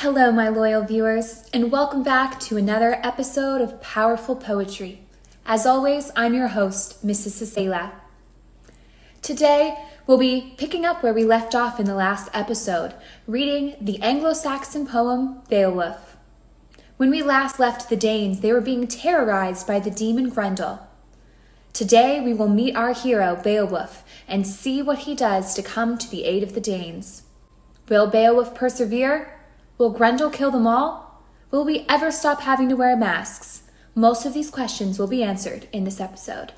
Hello, my loyal viewers, and welcome back to another episode of Powerful Poetry. As always, I'm your host, Mrs. Sasala. Today, we'll be picking up where we left off in the last episode, reading the Anglo Saxon poem Beowulf. When we last left the Danes, they were being terrorized by the demon Grendel. Today, we will meet our hero, Beowulf, and see what he does to come to the aid of the Danes. Will Beowulf persevere? Will Grendel kill them all? Will we ever stop having to wear masks? Most of these questions will be answered in this episode.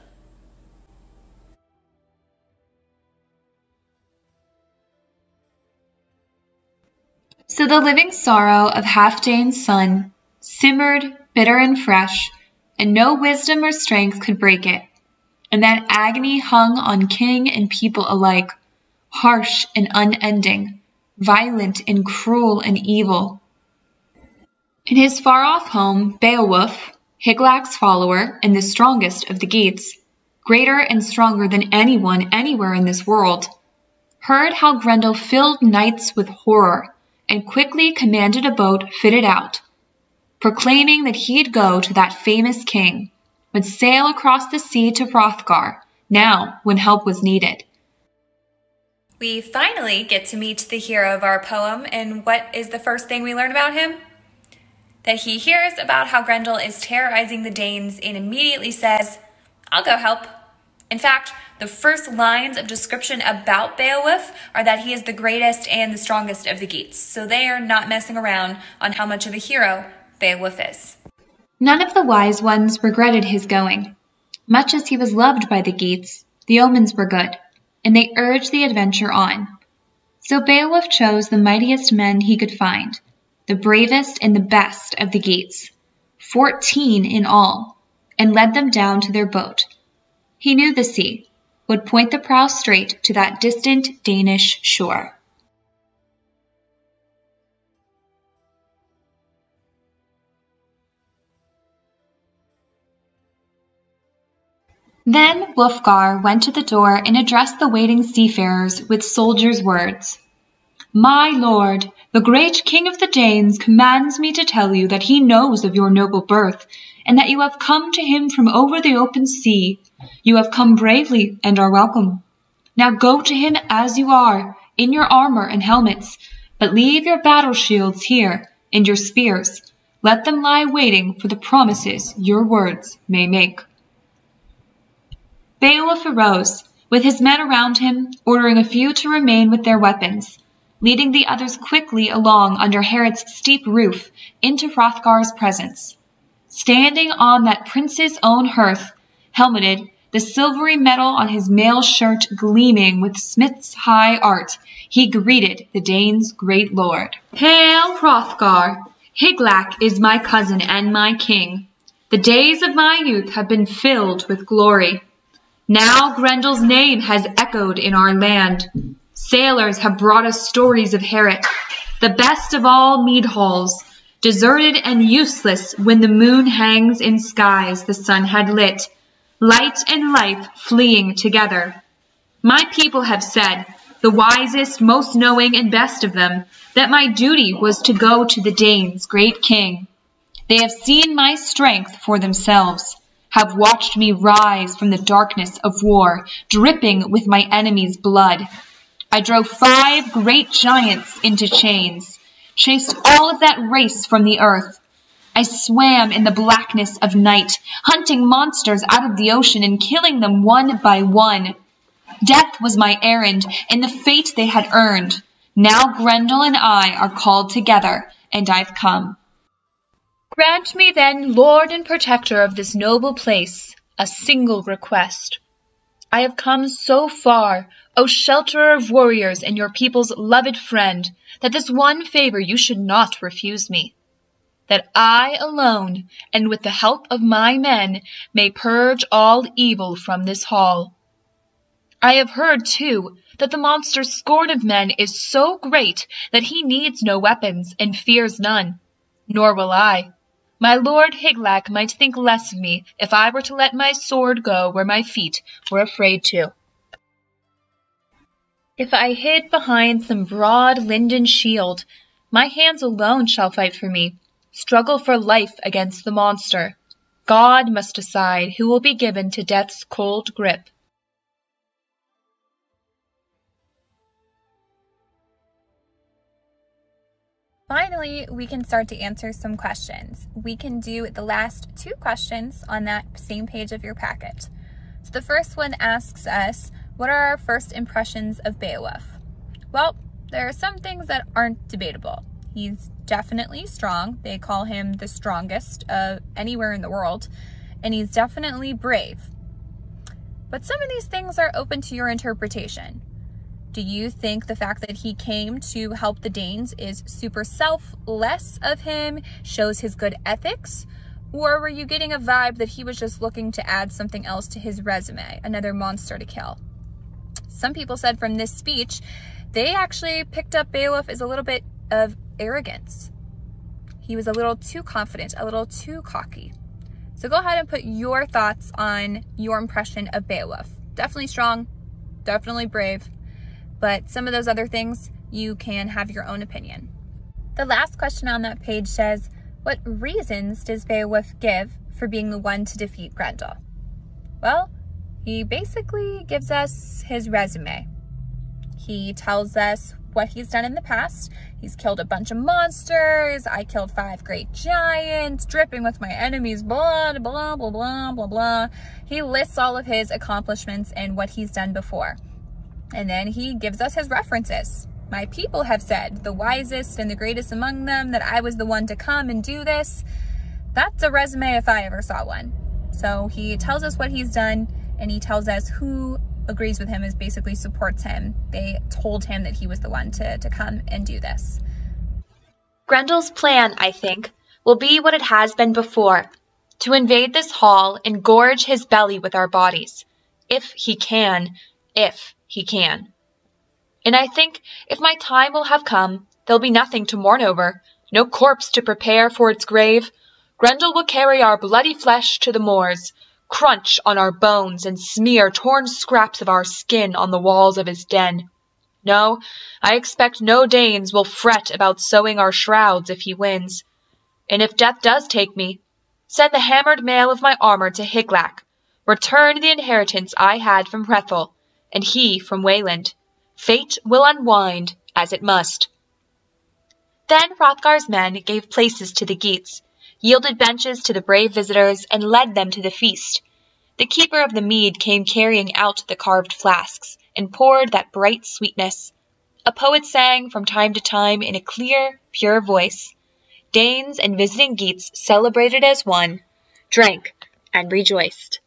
So the living sorrow of Halfdane's son simmered bitter and fresh, and no wisdom or strength could break it. And that agony hung on king and people alike, harsh and unending violent and cruel and evil. In his far off home, Beowulf, Hygelac's follower and the strongest of the Geats, greater and stronger than anyone anywhere in this world, heard how Grendel filled knights with horror and quickly commanded a boat fitted out, proclaiming that he'd go to that famous king, would sail across the sea to Hrothgar, now when help was needed. We finally get to meet the hero of our poem, and what is the first thing we learn about him? That he hears about how Grendel is terrorizing the Danes and immediately says, I'll go help. In fact, the first lines of description about Beowulf are that he is the greatest and the strongest of the Geats, so they are not messing around on how much of a hero Beowulf is. None of the wise ones regretted his going. Much as he was loved by the Geats, the omens were good and they urged the adventure on. So Beowulf chose the mightiest men he could find, the bravest and the best of the Geats, fourteen in all, and led them down to their boat. He knew the sea, would point the prow straight to that distant Danish shore. Then Wulfgar went to the door and addressed the waiting seafarers with soldiers' words. My lord, the great king of the Danes commands me to tell you that he knows of your noble birth, and that you have come to him from over the open sea. You have come bravely and are welcome. Now go to him as you are, in your armor and helmets, but leave your battle shields here, and your spears. Let them lie waiting for the promises your words may make. Beowulf arose, with his men around him, ordering a few to remain with their weapons, leading the others quickly along under Heorot's steep roof into Hrothgar's presence. Standing on that prince's own hearth, helmeted, the silvery metal on his mail shirt gleaming with smith's high art, he greeted the Danes' great lord. Hail, Hrothgar! Hygelac is my cousin and my king. The days of my youth have been filled with glory. Now Grendel's name has echoed in our land. Sailors have brought us stories of Heorot, the best of all mead halls, deserted and useless when the moon hangs in skies the sun had lit, light and life fleeing together. My people have said, the wisest, most knowing, and best of them, that my duty was to go to the Danes' great king. They have seen my strength for themselves have watched me rise from the darkness of war, dripping with my enemy's blood. I drove five great giants into chains, chased all of that race from the earth. I swam in the blackness of night, hunting monsters out of the ocean and killing them one by one. Death was my errand and the fate they had earned. Now Grendel and I are called together, and I've come. Grant me then, Lord and Protector of this noble place, a single request. I have come so far, O shelterer of warriors and your people's loved friend, that this one favor you should not refuse me. That I alone, and with the help of my men, may purge all evil from this hall. I have heard, too, that the monster's scorn of men is so great that he needs no weapons and fears none. Nor will I. My lord Hygelac might think less of me if I were to let my sword go where my feet were afraid to. If I hid behind some broad linden shield, My hands alone shall fight for me, struggle for life against the monster. God must decide who will be given to death's cold grip. Finally, we can start to answer some questions. We can do the last two questions on that same page of your packet. So the first one asks us, what are our first impressions of Beowulf? Well, there are some things that aren't debatable. He's definitely strong. They call him the strongest uh, anywhere in the world. And he's definitely brave. But some of these things are open to your interpretation. Do you think the fact that he came to help the Danes is super selfless of him, shows his good ethics? Or were you getting a vibe that he was just looking to add something else to his resume, another monster to kill? Some people said from this speech, they actually picked up Beowulf as a little bit of arrogance. He was a little too confident, a little too cocky. So go ahead and put your thoughts on your impression of Beowulf. Definitely strong, definitely brave, but some of those other things, you can have your own opinion. The last question on that page says, what reasons does Beowulf give for being the one to defeat Grendel? Well, he basically gives us his resume. He tells us what he's done in the past. He's killed a bunch of monsters. I killed five great giants, dripping with my enemies' blood, blah, blah, blah, blah, blah. He lists all of his accomplishments and what he's done before. And then he gives us his references. My people have said, the wisest and the greatest among them, that I was the one to come and do this. That's a resume if I ever saw one. So he tells us what he's done and he tells us who agrees with him, is basically supports him. They told him that he was the one to, to come and do this. Grendel's plan, I think, will be what it has been before to invade this hall and gorge his belly with our bodies. If he can, if he can. And I think if my time will have come, there'll be nothing to mourn over, no corpse to prepare for its grave. Grendel will carry our bloody flesh to the moors, crunch on our bones, and smear torn scraps of our skin on the walls of his den. No, I expect no Danes will fret about sewing our shrouds if he wins. And if death does take me, send the hammered mail of my armor to Hygelac, return the inheritance I had from Hrethel, and he from Wayland. Fate will unwind as it must. Then Hrothgar's men gave places to the Geats, yielded benches to the brave visitors, and led them to the feast. The keeper of the mead came carrying out the carved flasks, and poured that bright sweetness. A poet sang from time to time in a clear, pure voice. Danes and visiting Geats celebrated as one, drank, and rejoiced.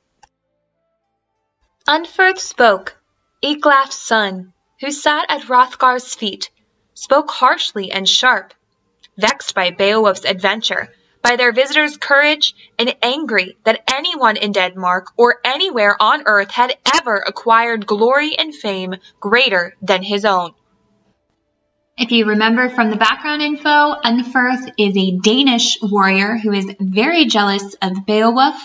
Unferth spoke, Ecglaf's son, who sat at Hrothgar's feet, spoke harshly and sharp, vexed by Beowulf's adventure, by their visitor's courage, and angry that anyone in Denmark or anywhere on earth had ever acquired glory and fame greater than his own. If you remember from the background info, Unferth is a Danish warrior who is very jealous of Beowulf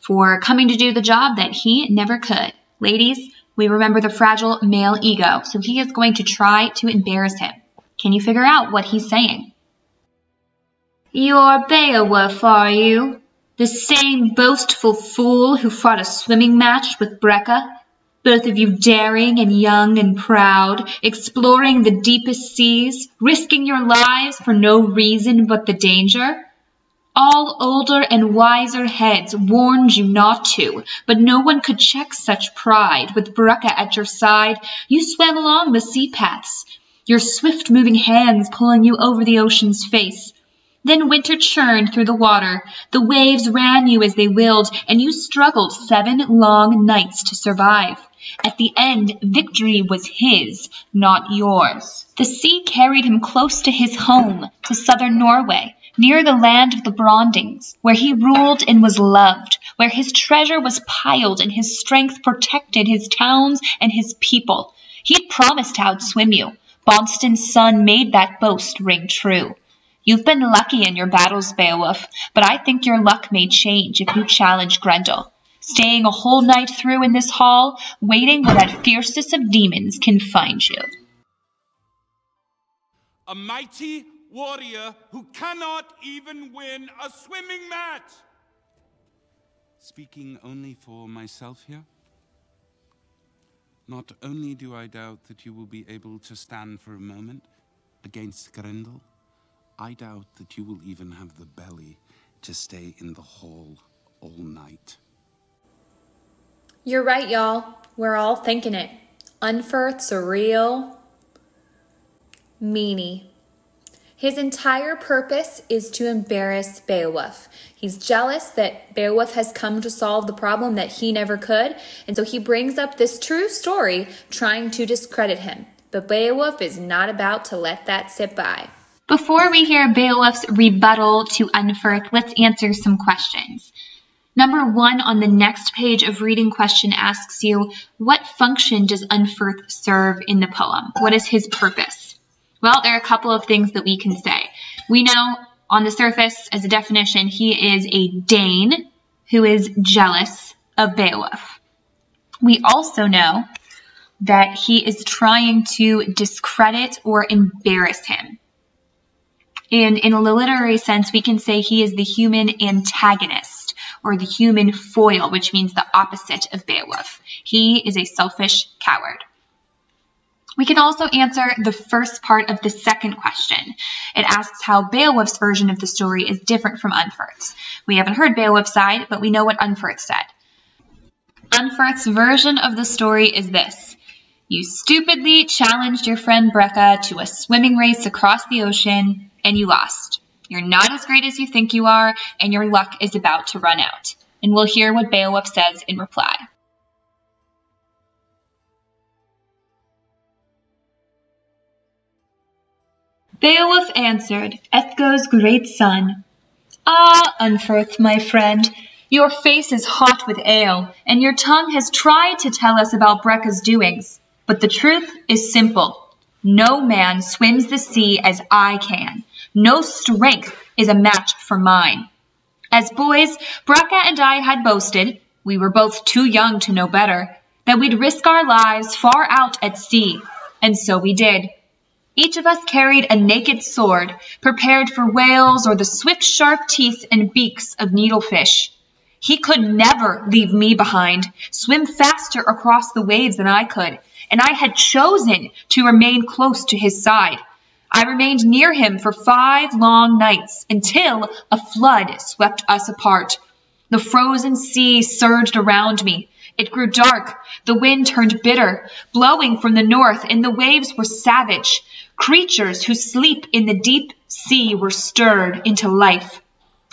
for coming to do the job that he never could. Ladies, we remember the fragile male ego, so he is going to try to embarrass him. Can you figure out what he's saying? You're Beowulf, are you? The same boastful fool who fought a swimming match with Breca? Both of you daring and young and proud, exploring the deepest seas, risking your lives for no reason but the danger? All older and wiser heads warned you not to, but no one could check such pride. With Breca at your side, you swam along the sea paths, your swift moving hands pulling you over the ocean's face. Then winter churned through the water, the waves ran you as they willed, and you struggled seven long nights to survive. At the end, victory was his, not yours. The sea carried him close to his home, to southern Norway, near the land of the Brondings, where he ruled and was loved, where his treasure was piled and his strength protected his towns and his people. He'd promised to outswim you. Beanstan's son made that boast ring true. You've been lucky in your battles, Beowulf, but I think your luck may change if you challenge Grendel. Staying a whole night through in this hall, waiting where that fiercest of demons can find you. A mighty warrior who cannot even win a swimming match. Speaking only for myself here? Not only do I doubt that you will be able to stand for a moment against Grendel, I doubt that you will even have the belly to stay in the hall all night. You're right, y'all. We're all thinking it. Unferth's a real meanie. His entire purpose is to embarrass Beowulf. He's jealous that Beowulf has come to solve the problem that he never could, and so he brings up this true story trying to discredit him. But Beowulf is not about to let that sit by. Before we hear Beowulf's rebuttal to Unferth, let's answer some questions. Number one on the next page of reading question asks you, what function does Unferth serve in the poem? What is his purpose? Well, there are a couple of things that we can say. We know on the surface, as a definition, he is a Dane who is jealous of Beowulf. We also know that he is trying to discredit or embarrass him. And in a literary sense, we can say he is the human antagonist or the human foil, which means the opposite of Beowulf. He is a selfish coward. We can also answer the first part of the second question. It asks how Beowulf's version of the story is different from Unferth's. We haven't heard Beowulf's side, but we know what Unferth said. Unferth's version of the story is this. You stupidly challenged your friend Breca to a swimming race across the ocean, and you lost. You're not as great as you think you are, and your luck is about to run out. And we'll hear what Beowulf says in reply. Beowulf answered, Edgetho's great son, Ah, Unferth, my friend, your face is hot with ale, and your tongue has tried to tell us about Breca's doings. But the truth is simple. No man swims the sea as I can. No strength is a match for mine. As boys, Breca and I had boasted, we were both too young to know better, that we'd risk our lives far out at sea. And so we did. Each of us carried a naked sword, prepared for whales or the swift sharp teeth and beaks of needlefish. He could never leave me behind, swim faster across the waves than I could, and I had chosen to remain close to his side. I remained near him for five long nights until a flood swept us apart. The frozen sea surged around me. It grew dark. The wind turned bitter, blowing from the north, and the waves were savage. Creatures who sleep in the deep sea were stirred into life.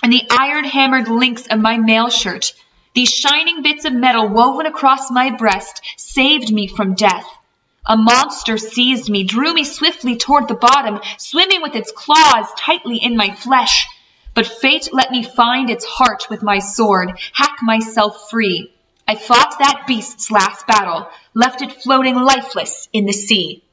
And the iron hammered links of my mail shirt, these shining bits of metal woven across my breast, saved me from death. A monster seized me, drew me swiftly toward the bottom, swimming with its claws tightly in my flesh. But fate let me find its heart with my sword, hack myself free. I fought that beast's last battle, left it floating lifeless in the sea.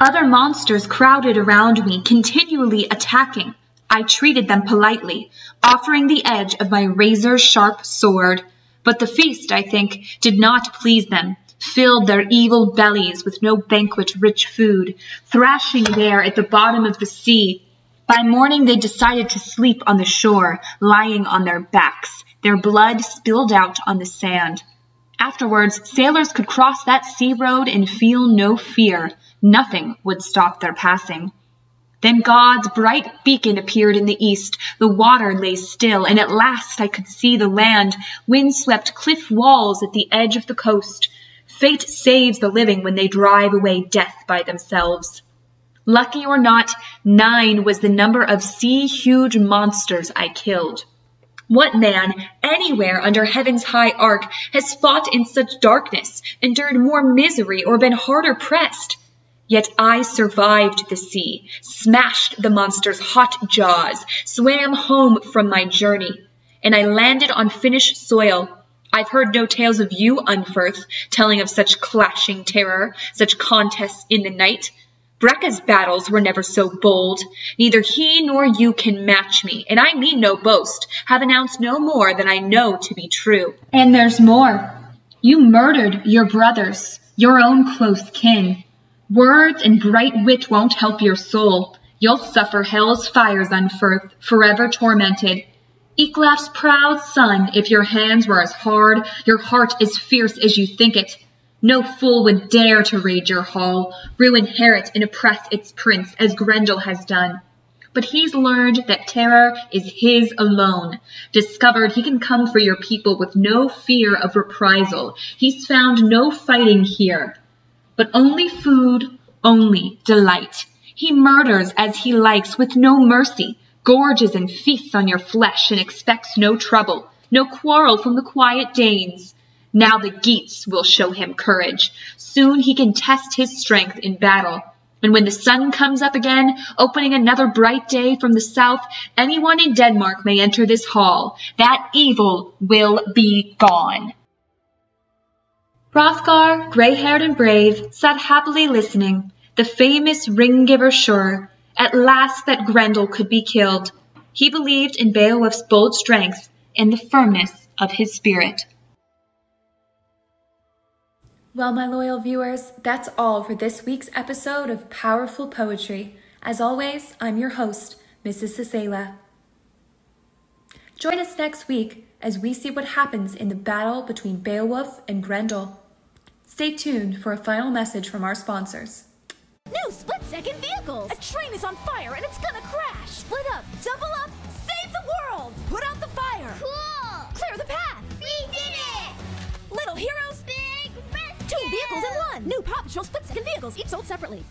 Other monsters crowded around me, continually attacking. I treated them politely, offering the edge of my razor-sharp sword. But the feast, I think, did not please them, filled their evil bellies with no banquet-rich food, thrashing there at the bottom of the sea. By morning they decided to sleep on the shore, lying on their backs, their blood spilled out on the sand. Afterwards, sailors could cross that sea road and feel no fear. Nothing would stop their passing. Then God's bright beacon appeared in the east. The water lay still, and at last I could see the land, wind-swept cliff walls at the edge of the coast. Fate saves the living when they drive away death by themselves. Lucky or not, nine was the number of sea-huge monsters I killed. What man anywhere under heaven's high arc has fought in such darkness, endured more misery, or been harder pressed? Yet I survived the sea, smashed the monster's hot jaws, swam home from my journey, and I landed on Finnish soil. I've heard no tales of you, Unferth, telling of such clashing terror, such contests in the night. Breca's battles were never so bold. Neither he nor you can match me, and I mean no boast, have announced no more than I know to be true. And there's more. You murdered your brothers, your own close kin. Words and bright wit won't help your soul. You'll suffer hell's fires on forever tormented. Ecglaf's proud son, if your hands were as hard, your heart as fierce as you think it. No fool would dare to raid your hall, ruin Heorot and oppress its prince as Grendel has done. But he's learned that terror is his alone. Discovered he can come for your people with no fear of reprisal. He's found no fighting here, but only food, only delight. He murders as he likes with no mercy, gorges and feasts on your flesh and expects no trouble, no quarrel from the quiet Danes. Now the Geats will show him courage. Soon he can test his strength in battle. And when the sun comes up again, opening another bright day from the south, anyone in Denmark may enter this hall. That evil will be gone. Hrothgar, gray-haired and brave, sat happily listening, the famous ring-giver sure, at last that Grendel could be killed. He believed in Beowulf's bold strength and the firmness of his spirit. Well, my loyal viewers, that's all for this week's episode of Powerful Poetry. As always, I'm your host, Mrs. Sasala. Join us next week as we see what happens in the battle between Beowulf and Grendel. Stay tuned for a final message from our sponsors. New split-second vehicles! A train is on fire and it's gonna crash! Split up, double up, save the world! Put out the fire! Cool! Clear the path! We did it! Little heroes, Big rescue! two vehicles in one! New Paw Patrol split-second vehicles, each sold separately.